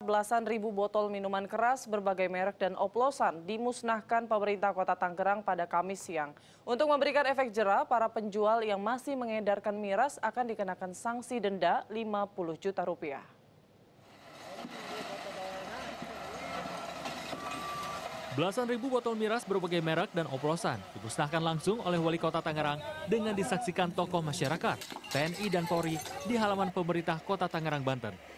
Belasan ribu botol minuman keras berbagai merek dan oplosan dimusnahkan pemerintah kota Tangerang pada Kamis siang. Untuk memberikan efek jerah, para penjual yang masih mengedarkan miras akan dikenakan sanksi denda 50 juta rupiah. Belasan ribu botol miras berbagai merek dan oplosan dimusnahkan langsung oleh Wali Kota Tangerang dengan disaksikan tokoh masyarakat, TNI dan Polri di halaman pemerintah Kota Tangerang, Banten.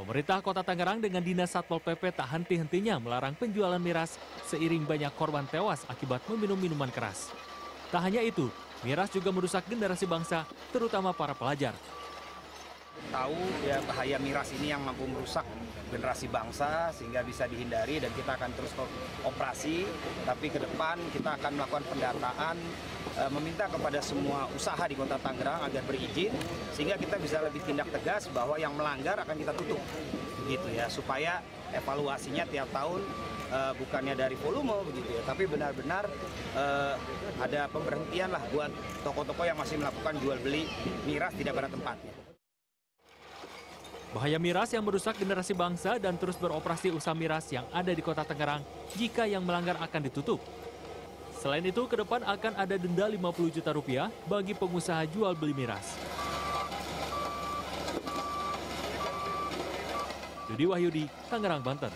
Pemerintah Kota Tangerang dengan Dinas Satpol PP tak henti-hentinya melarang penjualan miras seiring banyak korban tewas akibat meminum minuman keras. Tak hanya itu, miras juga merusak generasi bangsa, terutama para pelajar. tahu ya bahaya miras ini yang mampu merusak generasi bangsa sehingga bisa dihindari dan kita akan terus operasi tapi ke depan kita akan melakukan pendataan e, meminta kepada semua usaha di Kota Tangerang agar berizin sehingga kita bisa lebih tindak tegas bahwa yang melanggar akan kita tutup gitu ya supaya evaluasinya tiap tahun e, bukannya dari volume begitu ya tapi benar-benar e, ada pemberhentian lah buat toko-toko yang masih melakukan jual beli miras tidak pada tempatnya. Bahaya miras yang merusak generasi bangsa dan terus beroperasi usaha miras yang ada di kota Tangerang jika yang melanggar akan ditutup. Selain itu, ke depan akan ada denda 50 juta rupiah bagi pengusaha jual beli miras. Dudi Wahyudi, Tangerang, Banten.